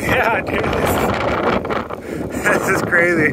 Yeah, dude, this is, this is crazy.